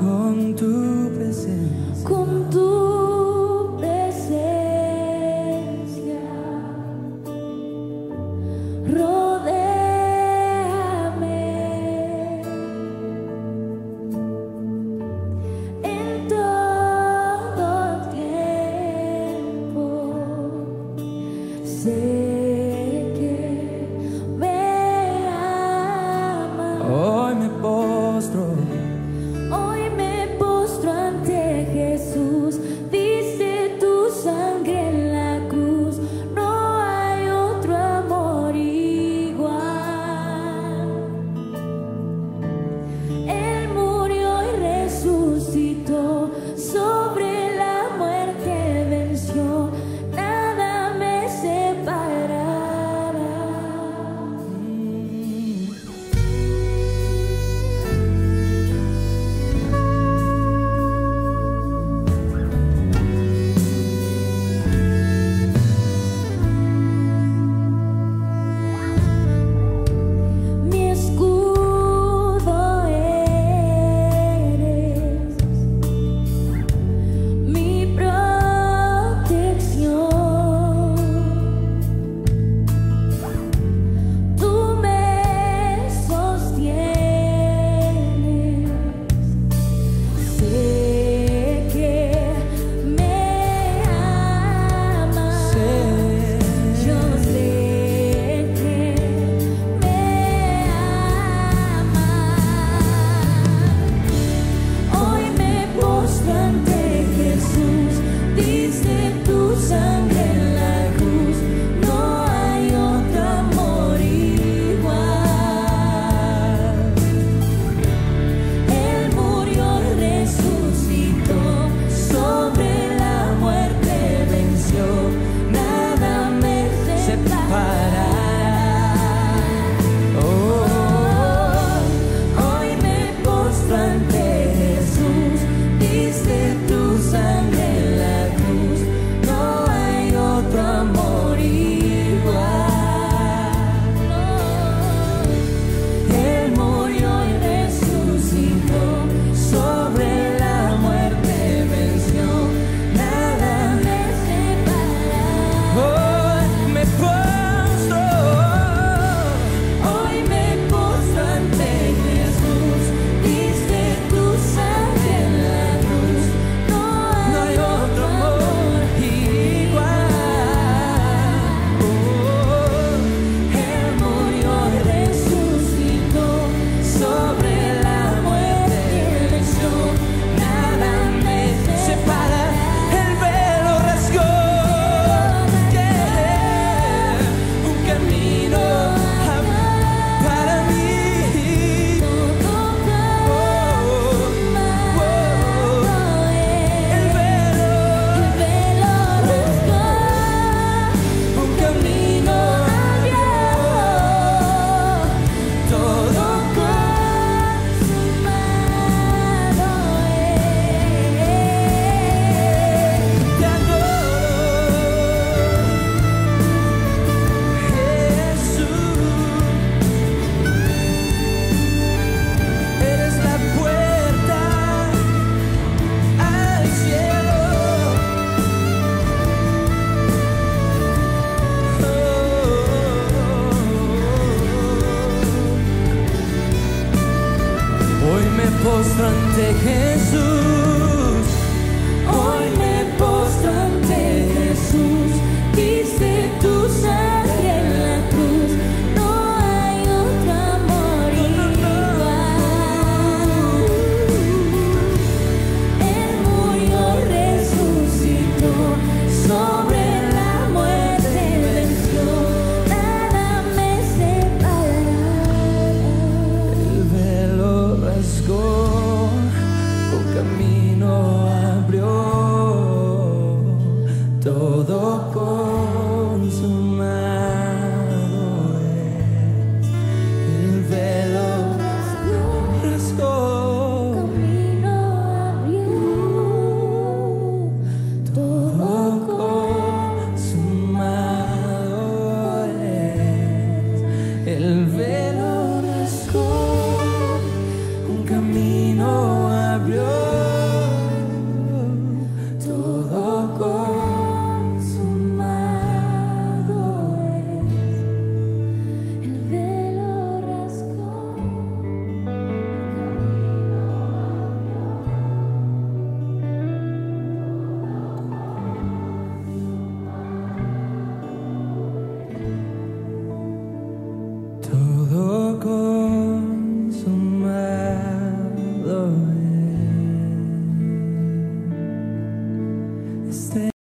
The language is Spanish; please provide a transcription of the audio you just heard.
con tu presencia. Con tu presencia. Rodéame en todo tiempo.